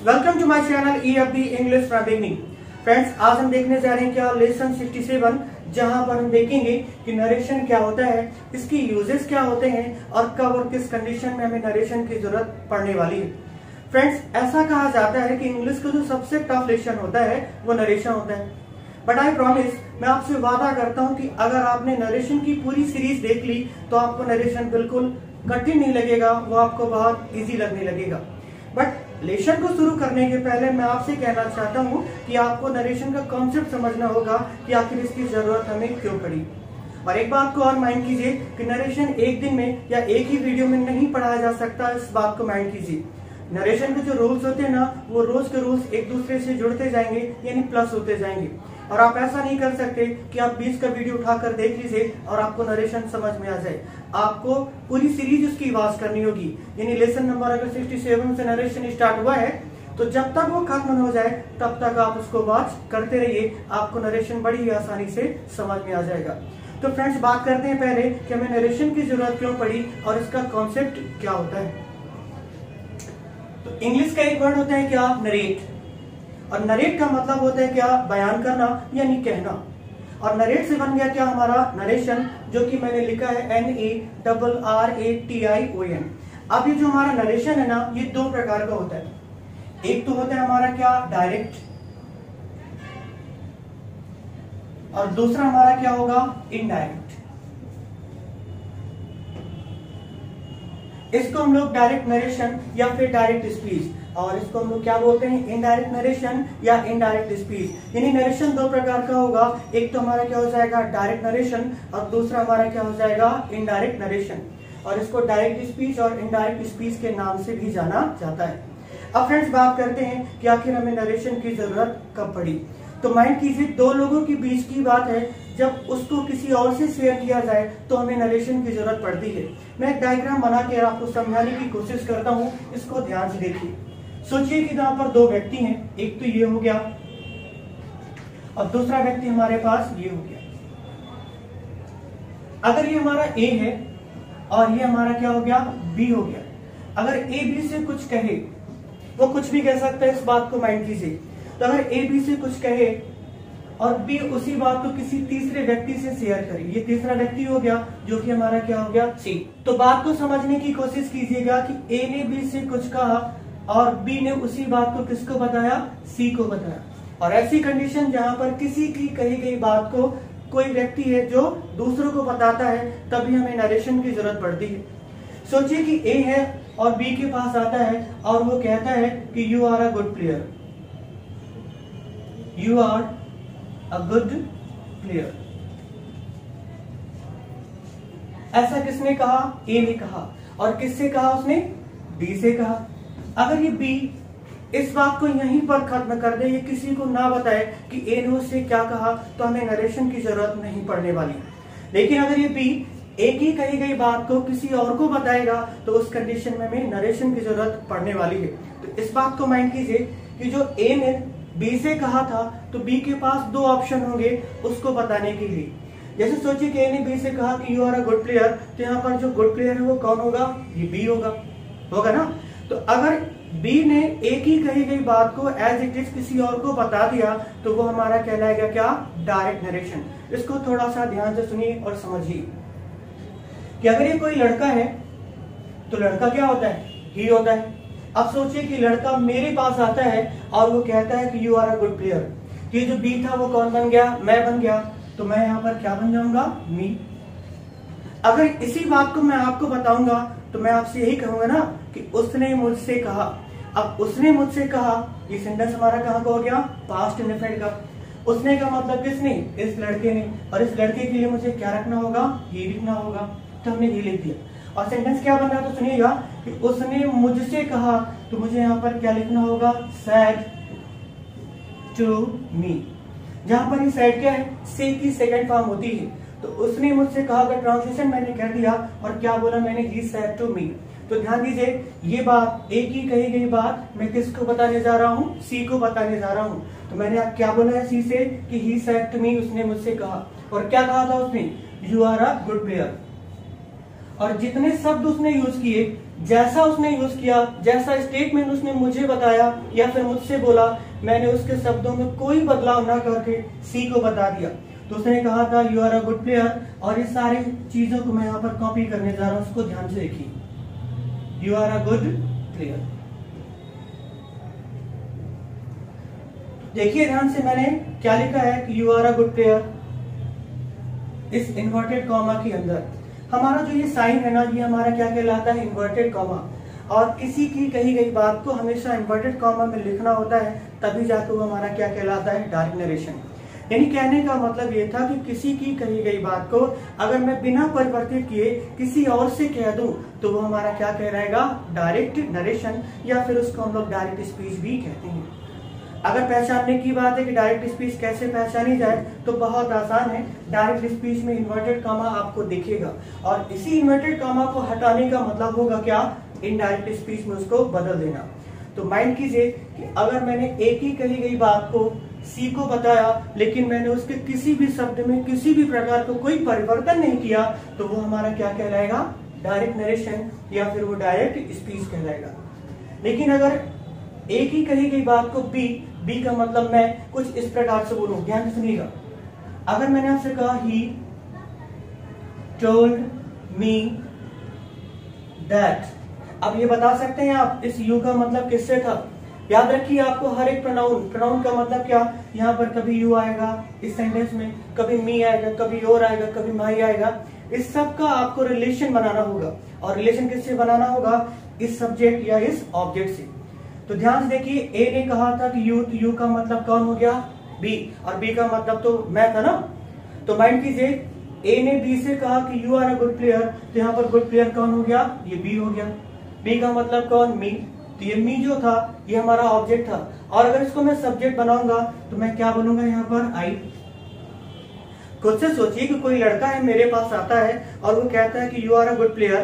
Welcome to my channel E F D English from beginning friends आज हम देखने जा रहे हैं क्या लेसन 67 जहाँ पर हम देखेंगे कि नरेशन क्या होता है, इसकी यूजेस क्या होते हैं, और कब और किस कंडीशन में हमें नरेशन की ज़रूरत पड़ने वाली है। फ्रेंड्स ऐसा कहा जाता है कि इंग्लिश का जो सबसे टफ लेसन होता है, वो नरेशन होता है। बट आई प्रॉमिस मैं आपसे वादा करता हूँ कि अगर आपने नरेशन की पूरी सीरीज़ देख ली तो आपको नरेशन बिल्कुल कठिन नहीं लगेगा, वो आपको बहुत इजी लगने लगेगा। बट लेशन को शुरू करने के पहले मैं आपसे कहना चाहता हूँ कि आपको नरेशन का कॉन्सेप्ट समझना होगा कि आखिर इसकी ज़रूरत हमें क्यों पड़ी। और एक बात को और माइंड कीजिए कि नरेशन एक दिन में या एक ही वीडियो में नहीं पढ़ाया जा सकता, इस बात को माइंड कीजिए। नरेशन के जो रोल्स होते हैं ना, वो रोज के रोज एक दूसरे से जुड़ते जाएँगे, यानी प्लस होते जाएँगे। और आप ऐसा नहीं कर सकते कि आप बीच का वीडियो उठाकर देख लीजिए और आपको नरेशन समझ में आ जाए। आपको पूरी सीरीज़ उसकी आवाज़ करनी होगी। यानी लेसन नंबर अगर 67 से नरेशन स्टार्ट हुआ है तो जब तक वो खत्म हो जाए, तब तक आप उसको वॉच करते रहिए। आपको नरेशन बड़ी ही आसानी से समझ में आ जाएगा। तो फ्रेंड्स बात करते हैं पहले कि हमें नरेशन की ज़रूरत क्यों पड़ी और इसका कॉन्सेप्ट क्या होता है। तो इंग्लिश का एक वर्ड होता है क्या? नरेट और नरेट का मतलब होता है क्या? बयान करना, यानी कहना। और नरेट से बन गया क्या हमारा? नरेशन जो कि मैंने लिखा है N A double R A T I O N अब ये जो हमारा नरेशन है ना, ये दो प्रकार का होता है। एक तो होता है हमारा क्या? डायरेक्ट और दूसरा हमारा क्या होगा? इनडायरेक्ट इसको हम लोग डायरेक्ट नरेशन या फिर डायरेक्ट स्पीच और इसको हम लोग क्या बोलते हैं? इनडायरेक्ट नरेशन या इनडायरेक्ट स्पीच यानी नरेशन दो प्रकार का होगा। एक तो हमारा क्या हो जाएगा? डायरेक्ट नरेशन और दूसरा हमारा क्या हो जाएगा? इनडायरेक्ट नरेशन और इसको डायरेक्ट स्पीच और इनडायरेक्ट स्पीच के नाम से भी जाना जाता है। अब फ्रेंड्स बात करते हैं कि आखिर हमें नरेशन की ज़रूरत कब पड़ी? तो माइंड कीजिए, दो लोगों के बीच की बात है। जब उसको किसी और से शेयर किया जाए तो हमें नरेशन की ज़रूरत पड़ती है। मैं एक डायग्राम बना के आपको समझाने की कोशिश करता हूँ। इसको ध्यान से देखिए। सोचिए कि यहाँ पर दो व्यक्ति हैं, एक तो ये हो गया, और दूसरा व्यक्ति हमारे पास ये हो गया। अगर ये हमारा ए है, और ये हमारा क्या हो गया? बी हो गया। अगर ए बी से कुछ कहे, वो कुछ भी कह सकता है इस बात को माइंड कीजिए तो अगर ए बी से कुछ कहे, और बी उसी बात को किसी तीसरे व्यक्ति से शेयर करे, ये तीसरा व्यक्ति हो गया, जो कि हमारा क्या हो गया? सी तो बात को समझने की कोशिश कीजिएगा कि ए ने बी से कुछ कहा और बी ने उसी बात को किसको बताया? सी को बताया। और ऐसी कंडीशन जहाँ पर किसी की कही गई बात को कोई व्यक्ति है जो दूसरों को बताता है, तभी हमें नरेशन की ज़रूरत पड़ती है। सोचिए कि ए है और बी के पास आता है और वो कहता है कि you are a good player you are a good player ऐसा किसने कहा? ए ने कहा। और किससे कहा उसने? बी से कहा। अगर ये बी इस बात को यहीं पर खत्म कर दे, ये किसी को ना बताए कि ए ने उससे क्या कहा तो हमें नरेशन की ज़रूरत नहीं पड़ने वाली। लेकिन अगर ये बी एक ही कही गई बात को किसी और को बताएगा तो उस कंडीशन में हमें नरेशन की ज़रूरत पड़ने वाली है। तो इस बात को माइंड कीजिए कि जो ए ने बी से कहा था तो बी के पास दो ऑप्शन होंगे उसको बताने के लिए। जैसे सोचिए कि ए ने बी से कहा कि you are a good player तो यहाँ पर जो गुड प्लेयर है वो कौन होगा? ये बी होगा। होगा ना? तो अगर बी ने एक ही कही गई बात को एज इट इज़ किसी और को बता दिया तो वो हमारा कहलाएगा क्या? डायरेक्ट नरेशन इसको थोड़ा सा ध्यान से सुनिए और समझिए। कि अगर ये कोई लड़का है तो लड़का क्या होता है? ही होता है। अब सोचिए कि लड़का मेरे पास आता है और वो कहता है कि you are a good player ये जो बी था, वो कौन बन गया? मैं बन गया। तो मैं यहाँ पर क्या बन जाऊँगा? मी अगर इसी बात को मैं आपको बताऊँगा तो मैं आपसे यही कहूँगा ना कि उसने मुझसे कहा। अब उसने मुझसे कहा, ये सेंटेंस हमारा कहाँ का हो गया? पास्ट इंडेफिनिट का। उसने का मतलब किसने? इस लड़के ने। और इस लड़के के लिए मुझे क्या रखना होगा? ये लिखना होगा। तो हमने ये लिख दिया। और सेंटेंस क्या बन रहा तो सुनिएगा कि उसने मुझसे कहा तो मुझे यहाँ पर क्या लिखना होगा? सैड टू मी जहाँ पर ये सैड क्या है? से की सेकंड फॉर्म होती है। तो उसने मुझसे कहा, अगर ट्रांसलेशन मैंने कर दिया, और क्या बोला मैंने? ही सैड टू मी तो ध्यान दीजिए, ये बात एक ही कही गई बात मैं किसको बताने जा रहा हूँ? सी को बताने जा रहा हूँ। तो मैंने आप क्या बोला है सी से? कि ही सेड टू मी उसने मुझसे कहा। और क्या कहा था उसने? You are a good player और जितने शब्द उसने यूज़ किए, जैसा उसने यूज़ किया, जैसा स्टेटमेंट उसने मुझे बताया या फिर मुझसे बोला, मैंने उसके शब्दों में कोई बदलाव ना करके सी को बता दिया। तो उसने कहा था you are a good player और ये सारी चीज़ों को मैं यहाँ पर कॉपी करने जा रहा हूँ, उसको ध्यान से देखिए। You are a good player देखिए ध्यान से मैंने क्या लिखा है कि you are a good player इस इन्वर्टेड कॉमा के अंदर। हमारा जो ये साइन है ना, ये हमारा क्या कहलाता है? इन्वर्टेड कॉमा और किसी की कही गई बात को हमेशा इन्वर्टेड कॉमा में लिखना होता है, तभी जाकर वो हमारा क्या कहलाता है? डार्क नरेशन यानी कहने का मतलब ये था कि किसी की कही गई बात को अगर मैं बिना परिवर्तित किए किसी और से कह दूँ तो वो हमारा क्या कह रहेगा डायरेक्ट नरेशन या फिर उसको हम लोग डायरेक्ट स्पीच भी कहते हैं। अगर पहचानने की बात है कि डायरेक्ट स्पीच कैसे पहचानी जाए तो बहुत आसान है। डायरेक्ट स्पीच में इन्वर्टेड कामा आपको दिखेगा। और इसी इन्वर्टेड कामा को हटाने का मतलब होगा क्या? इनडायरेक्ट स्पीच में उसको बदल देना। तो माइंड कीजिए कि अगर मैंने एक ही कही गई बात को सी को बताया, लेकिन मैंने उसके किसी भी शब्द में, किसी भी प्रकार को कोई परिवर्तन नहीं किया तो वो हमारा क्या कहलाएगा? डायरेक्ट नरेशन या फिर वो डायरेक्ट स्पीच कहलाएगा। लेकिन अगर एक ही कही गई बात को बी बी का मतलब मैं कुछ इस प्रकार से बोलूँ, ध्यान सुनिएगा। अगर मैंने आपसे कहा ही टोल्ड मी दैट अब ये बता सकते हैं आप, इस यू का मतलब किससे था? याद रखिए आपको हर एक प्रोनाउन प्रोनाउन का मतलब क्या? यहाँ पर कभी यू आएगा, इस सेंटेंस में कभी मी आएगा, कभी और आएगा, कभी माई आएगा। इस सब का आपको रिलेशन बनाना होगा। और रिलेशन किससे बनाना होगा? इस सब्जेक्ट या इस ऑब्जेक्ट से। तो ध्यान से देखिए ए ने कहा था कि यू यू का मतलब कौन हो गया? बी और बी का मतलब तो मैं था ना? तो माइंड कीजिए ए ने बी से कहा कि you are a good player तो यहाँ पर गुड प्लेयर कौन हो गया? ये बी हो गया। बी का मतलब कौन? मी तो ये मी जो था, ये हमारा ऑब्जेक्ट था। और अगर इसको मैं सब्जेक्ट बनाऊँगा तो मैं क्या बनूँगा यहाँ पर? आई खुद से सोचिए कि कोई लड़का है मेरे पास आता है और वो कहता है कि you are a good player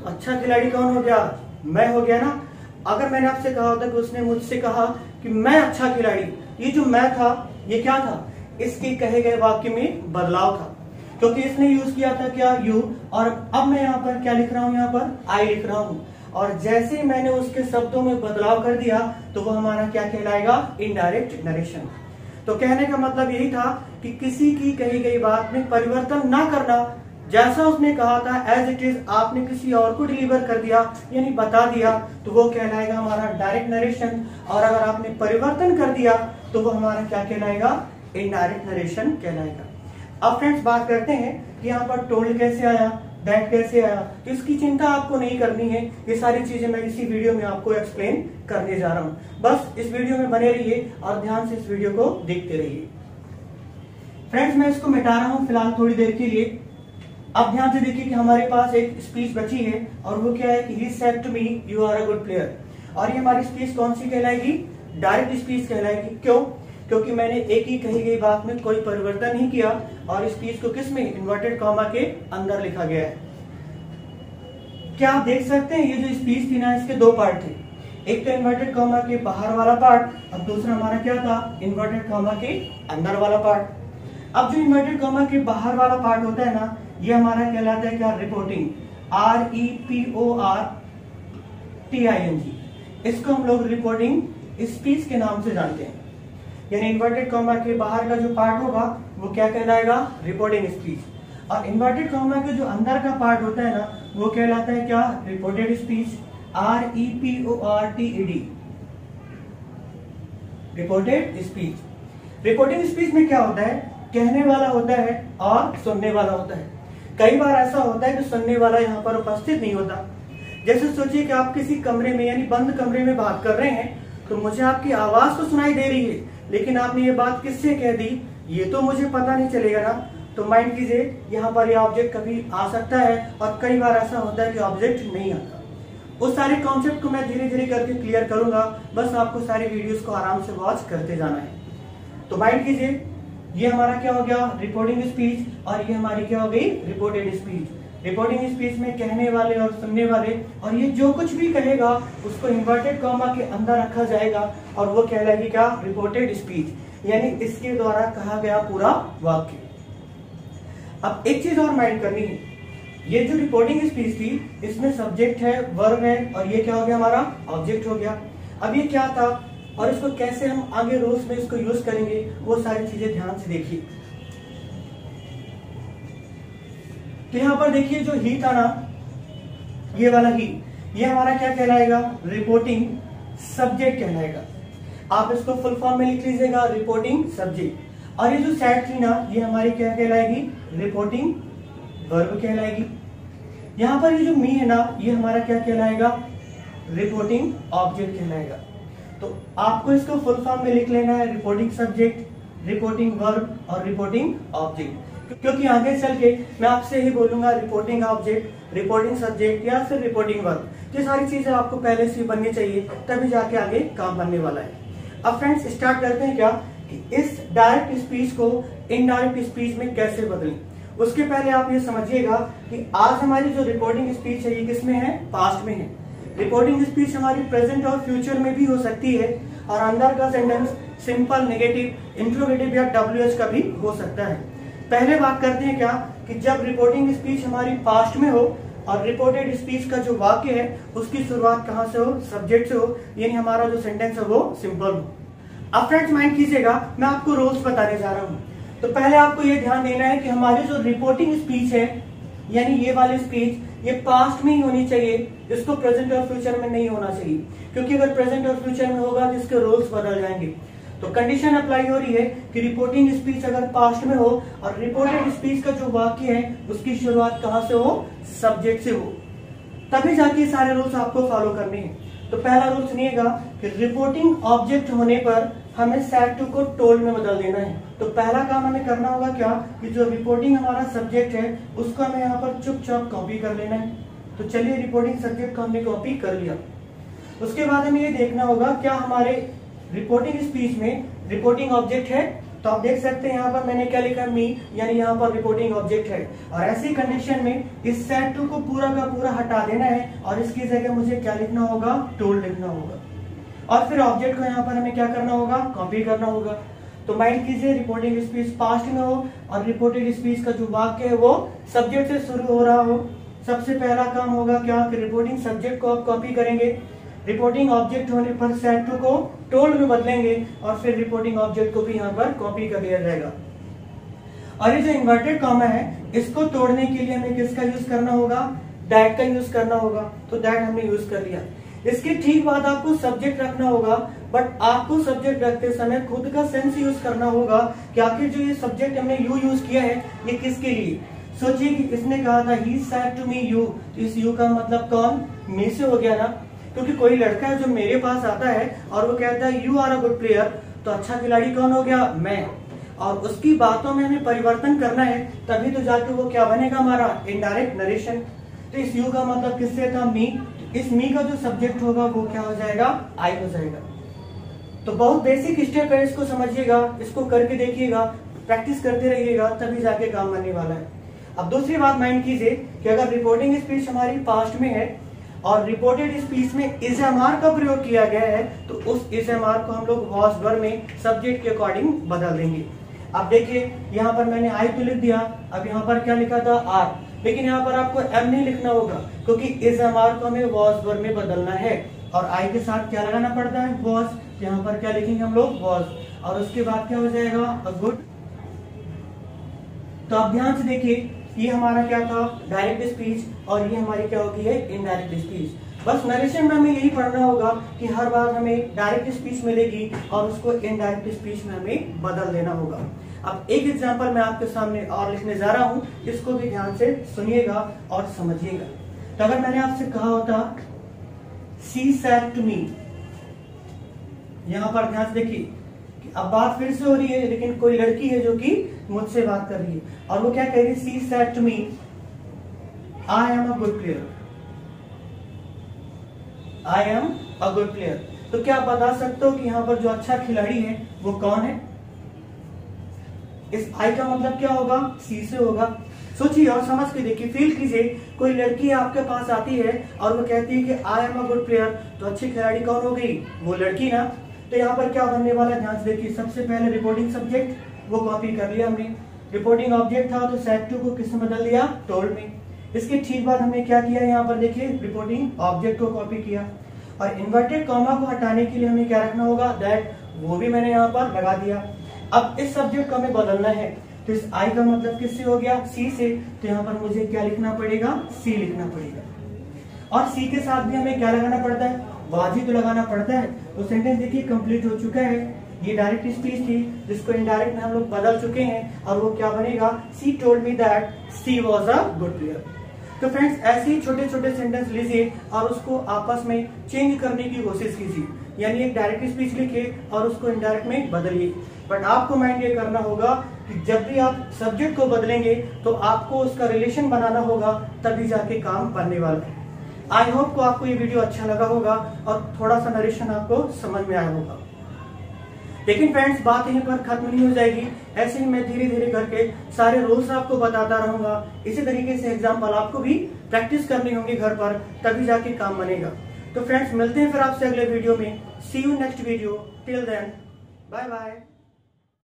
तो अच्छा खिलाड़ी कौन हो गया? मैं हो गया ना? अगर मैंने आपसे कहा होता कि उसने मुझसे कहा कि मैं अच्छा खिलाड़ी, ये जो मैं था, ये क्या था? इसके कहे गए वाक्य में बदलाव था। क्योंकि इसने यूज़ किया था क्या? यू और अब मैं यहाँ पर क्या लिख रहा हूँ यहाँ पर? आई लिख रहा हूँ। और जैसे ही मैंने उसके शब्दों में बदलाव कर दिया तो वो हमारा क्या कहलाएगा? इनडायरेक्ट नरेशन तो कहने का मतलब यही था कि किसी की कही गई बात में परिवर्तन ना करना, जैसा उसने कहा था एज इट इज़ आपने किसी और को डिलीवर कर दिया, यानी बता दिया तो वो कहलाएगा हमारा डायरेक्ट नरेशन और अगर आपने परिवर्तन कर दिया तो वो हमारा क्या कहलाएगा? इनडायरेक्ट नरेशन कहलाएगा. अब फ्रेंड्स बात करते हैं कि यहाँ पर टोल्ड कैसे आया? दैट कैसे आया तो इसकी चिंता आपको नहीं करनी है। ये सारी चीज़ें मैं इसी वीडियो में आपको एक्सप्लेन करने जा रहा हूँ। बस इस वीडियो में बने रहिए और ध्यान से इस वीडियो को देखते रहिए। फ्रेंड्स मैं इसको मिटा रहा हूँ फ़िलहाल थोड़ी देर के लिए। अब ध्यान से देखिए कि हमारे पास एक स्पीच बची है और वो क्या है कि he said to me you are a good player और ये हमारी स्पीच कौन सी कहलाएगी? डायरेक्ट स्पीच कहलाएगी। क्यों? क्योंकि मैंने एक ही कही गई बात में कोई परिवर्तन नहीं किया और इस स्पीच को किसमें? इन्वर्टेड कॉमा के अंदर लिखा गया है। क्या आप देख सकते हैं, ये जो स्पीच थी ना, इसके दो पार्ट थे। एक तो इन्वर्टेड कॉमा के बाहर वाला पार्ट और दूसरा हमारा क्या था? इन्वर्टेड कॉमा के अंदर वाला पार्ट अब जो इन्वर्टेड कॉमा के बाहर वाला पार्ट होता है ना, ये हमारा कहलाता है क्या? Reporting R E P O R T I N G इसको हम लोग रिपोर्टिंग स्पीच के नाम से जानते हैं। यानी इन्वर्टेड कॉमा के बाहर का जो पार्ट होगा, वो क्या कहलाएगा? रिपोर्टिंग स्पीच और इन्वर्टेड कॉमा के जो अंदर का पार्ट होता है ना, वो कहलाता है क्या? Reported speech R E P O R T E D reported speech reporting speech में क्या होता है? कहने वाला होता है और सुनने वाला होता है. कई बार ऐसा होता है कि सुनने वाला यहाँ पर उपस्थित नहीं होता. जैसे सोचिए कि आप किसी कमरे में, यानी बंद कमरे में बात कर रहे हैं तो मुझे आपकी आवाज़ तो सुनाई दे रही है, लेकिन आपने ये बात किससे कह दी? ये तो मुझे पता नहीं चलेगा ना। तो माइंड कीजिए, यहाँ पर ये ऑब्जेक्ट कभी आ सकता है और कई बार ऐसा होता है कि ऑब्जेक्ट नहीं आता। उस सारे कॉन्सेप्ट को मैं धीरे धीरे करके क्लियर करूँगा। बस आपको सारी वीडियोस को आराम से वॉच करते जाना है। तो माइंड कीजिए, ये हमारा क्या हो गया? रिपोर्टिंग स्पीच और ये हमारी क्या हो गई? रिपोर्टेड स्पीच रिपोर्टिंग स्पीच में कहने वाले और सुनने वाले, और ये जो कुछ भी कहेगा, उसको इन्वर्टेड कॉमा के अंदर रखा जाएगा, और वो कहलाएगी क्या? रिपोर्टेड स्पीच यानी इसके द्वारा कहा गया पूरा वाक्य। अब एक चीज़ और माइंड करनी है। ये जो रिपोर्टिंग स्पीच थी, इसमें सब्जेक्ट है वर्ब है, और ये क्या हो गया हमारा? ऑब्जेक्ट हो गया। अब ये क्या था? और इसको कैसे हम आगे रोज में इसको यूज़ करेंगे? वो सारी चीज़ें ध्यान से देखिए। तो यहाँ पर देखिए जो ही था ना ये वाला ही ये हमारा क्या कहलाएगा? रिपोर्टिंग सब्जेक्ट कहलाएगा। आप इसको फुल फॉर्म में लिख लीजिएगा रिपोर्टिंग सब्जेक्ट और ये जो सेट थी ना, ये हमारी क्या कहलाएगी? रिपोर्टिंग वर्ब कहलाएगी। यहाँ पर ये जो मी है ना, ये हमारा क्या कहलाएगा? रिपोर्टिंग ऑब्जेक्ट कहलाएगा। तो आपको इसको फुल फॉर्म में लिख लेना है रिपोर्टिंग सब्जेक्ट रिपोर्टिंग वर्ब और रिपोर्टिंग ऑब्जेक्ट क्योंकि आगे चल के मैं आपसे ही बोलूँगा रिपोर्टिंग ऑब्जेक्ट रिपोर्टिंग सब्जेक्ट या फिर रिपोर्टिंग वर्क ये सारी चीज़ें आपको पहले से बननी चाहिए, तभी जाके आगे काम बनने वाला है। अब फ्रेंड्स स्टार्ट करते हैं क्या? कि इस डायरेक्ट स्पीच को इनडायरेक्ट स्पीच में कैसे बदलें? उसके पहले आप ये समझिएगा कि आज हमारी जो रिपोर्टिंग स्पीच है, ये किसमें है? पास्ट में है। रिपोर्टिंग स्पीच हमारी प्रेजेंट और फ्यूचर में भी हो सकती है और अंदर का सेंटेंस सिंपल नेगेटिव इंट्रोगेटिव या डब्ल्यूएच का भी हो सकता है। पहले बात करते हैं क्या? कि जब रिपोर्टिंग स्पीच हमारी पास्ट में हो और रिपोर्टेड स्पीच का जो वाक्य है, उसकी शुरुआत कहाँ से हो? सब्जेक्ट से हो, यानी हमारा जो सेंटेंस है वो सिंपल हो। अब फ्रेंड्स माइंड कीजिएगा, मैं आपको रोल्स बताने जा रहा हूँ। तो पहले आपको ये ध्यान देना है कि हमारी जो रिपोर्टिंग स्पीच है, यानी ये वाली स्पीच ये पास्ट में ही होनी चाहिए, इसको प्रेजेंट और फ्यूचर में नहीं होना चाहिए। क्योंकि अगर प्रेजेंट और फ्यूचर में होगा तो इसके रोल्स बदल जाएँगे। तो कंडीशन अप्लाई हो रही है कि रिपोर्टिंग स्पीच अगर पास्ट में हो और रिपोर्टेड स्पीच का जो वाक्य है, उसकी शुरुआत कहाँ से हो? सब्जेक्ट से हो। तभी जाके सारे रूल्स आपको फॉलो करने हैं। तो पहला रूल सुनिएगा कि रिपोर्टिंग ऑब्जेक्ट होने पर हमें सेट टू को टोल्ड में बदल देना है। तो पहला काम हमें करना होगा क्या? कि जो रिपोर्टिंग हमारा सब्जेक्ट है, उसको हमें यहाँ पर चुपचाप कॉपी कर लेना है। तो चलिए रिपोर्टिंग सब्जेक्ट को हमने कॉपी कर लिया। उसके बाद हमें ये देखना होगा क्या हमारे रिपोर्टिंग स्पीच में रिपोर्टिंग ऑब्जेक्ट है तो आप देख सकते हैं यहाँ पर मैंने क्या लिखा मी यानी यहाँ पर रिपोर्टिंग ऑब्जेक्ट है। और ऐसी कंडीशन में इस सेट टू को पूरा का पूरा हटा देना है, और इसकी जगह मुझे क्या लिखना होगा? टोल लिखना होगा। और फिर ऑब्जेक्ट को यहाँ पर हमें क्या करना होगा? कॉपी करना होगा। तो माइंड कीजिए रिपोर्टिंग स्पीच पास्ट में हो, और रिपोर्टिंग स्पीच का जो वाक्य है वो सब्जेक्ट से शुरू हो रहा हो। सबसे पहला काम होगा क्या? कि रिपोर्टिंग सब्जेक्ट को आप कॉपी करेंगे। रिपोर्टिंग ऑब्जेक्ट होने पर सेट टू को टोल्ड में बदलेंगे और फिर रिपोर्टिंग ऑब्जेक्ट को भी यहाँ पर कॉपी कर लिया जाएगा। और ये जो इन्वर्टेड कॉमा है, इसको तोड़ने के लिए हमें किसका यूज़ करना होगा? डैट का यूज़ करना होगा। तो डैट हमने यूज़ कर लिया। इसके ठीक बाद आपको सब्जेक्ट रखना होगा बट आपको सब्जेक्ट रखते समय खुद का सेंस यूज़ करना होगा कि आखिर जो ये सब्जेक्ट हमने यू यूज़ किया है, ये किसके लिए? सोचिए कि इसने कहा था he said to me you इस यू का मतलब कौन? मी से हो गया ना? क्योंकि कोई लड़का है जो मेरे पास आता है और वो कहता है you are a good player तो अच्छा खिलाड़ी कौन हो गया? मैं। और उसकी बातों में हमें परिवर्तन करना है, तभी तो जाके वो क्या बनेगा हमारा? इनडायरेक्ट नरेशन तो इस यू का मतलब किससे था? मी इस मी का जो सब्जेक्ट होगा, वो क्या हो जाएगा? आई हो जाएगा। तो बहुत बेसिक स्टेप है, इसको समझिएगा, इसको करके देखिएगा प्रैक्टिस करते रहिएगा, तभी जाके काम बनने वाला है। अब दूसरी बात माइंड कीजिए कि अगर रिपोर्टिंग स्पीच हमारी पास्ट में है और रिपोर्टेड स्पीच में इस का प्रयोग किया गया है तो उस इस को हम लोग वॉस वर में सब्जेक्ट के अकॉर्डिंग बदल देंगे। अब देखिए, यहाँ पर मैंने आई तो लिख दिया, अब यहाँ पर क्या लिखा था? आर लेकिन यहाँ पर आपको एम नहीं लिखना होगा, क्योंकि आर को हमें वॉज़ वर में बदलना है। और आई के साथ क्या लगाना पड़ता है? वॉज़ यहाँ पर क्या लिखेंगे हम लोग? वॉज़ और उसके बाद क्या हो जाएगा? गुड तो आप ध्यान से देखिए ये हमारा क्या था? डायरेक्ट स्पीच और ये हमारी क्या होगी है? इनडायरेक्ट स्पीच बस नरेशन में हमें यही पढ़ना होगा कि हर बार हमें डायरेक्ट स्पीच मिलेगी और उसको इनडायरेक्ट स्पीच में हमें बदल देना होगा। अब एक एग्जांपल मैं आपके सामने और लिखने जा रहा हूँ, इसको भी ध्यान से सुनिएगा और समझिएगा। तो अगर मैंने आपसे कहा होता सी सैट टू मी यहाँ पर ध्यान से देखिए। अब बात फिर से हो रही है, लेकिन कोई लड़की है जो कि मुझसे बात कर रही है। और वो क्या कह रही है? She said me I am a good player I am a good player तो क्या आप बता सकते हो कि यहाँ पर जो अच्छा खिलाड़ी है, वो कौन है? इस आई का मतलब क्या होगा? सी से होगा। सोचिए और समझ के देखिए फील कीजिए, कोई लड़की आपके पास आती है और वो कहती है कि I am a good player तो अच्छी खिलाड़ी कौन हो गई? वो लड़की ना। तो यहाँ पर क्या बनने वाला ध्यान से देखिए, सबसे पहले रिपोर्टिंग सब्जेक्ट वो कॉपी कर लिया हमने। रिपोर्टिंग ऑब्जेक्ट था तो सेट टू को किसने बदल दिया? टोल्ड में इसके ठीक बाद हमने क्या किया यहाँ पर? देखिए रिपोर्टिंग ऑब्जेक्ट को कॉपी किया। और इन्वर्टेड कॉमा को हटाने के लिए हमें क्या रखना होगा? दैट वो भी मैंने यहाँ पर लगा दिया। अब इस सब्जेक्ट को हमें बदलना है। तो इस आई का मतलब किससे हो गया? सी से। तो यहाँ पर मुझे क्या लिखना पड़ेगा? सी लिखना पड़ेगा। और सी के साथ भी हमें क्या लगाना पड़ता है? वाजी तो लगाना पड़ता है। तो सेंटेंस देखिए कंप्लीट हो चुका है। ये डायरेक्ट स्पीच थी, जिसको इनडायरेक्ट में हम लोग बदल चुके हैं। और वो क्या बनेगा? She told me that she was a good player तो फ्रेंड्स ऐसे ही छोटे छोटे सेंटेंस लीजिए और उसको आपस में चेंज करने की कोशिश कीजिए। यानी एक डायरेक्ट स्पीच लिखिए और उसको इनडायरेक्ट में बदलिए। बट आपको माइंड ये करना होगा कि जब भी आप सब्जेक्ट को बदलेंगे तो आपको उसका रिलेशन बनाना होगा, तभी जाके काम बनने वाला है। आई होप को आपको ये वीडियो अच्छा लगा होगा और थोड़ा सा नरेशन आपको समझ में आया होगा। लेकिन फ्रेंड्स बात यहीं पर खत्म नहीं हो जाएगी। ऐसे ही मैं धीरे धीरे करके सारे रूल्स आपको बताता रहूँगा। इसी तरीके से एग्ज़ाम्पल आपको भी प्रैक्टिस करनी होगी घर पर, तभी जाके काम बनेगा। तो फ्रेंड्स मिलते हैं फिर आपसे अगले वीडियो में। See you next video till then bye bye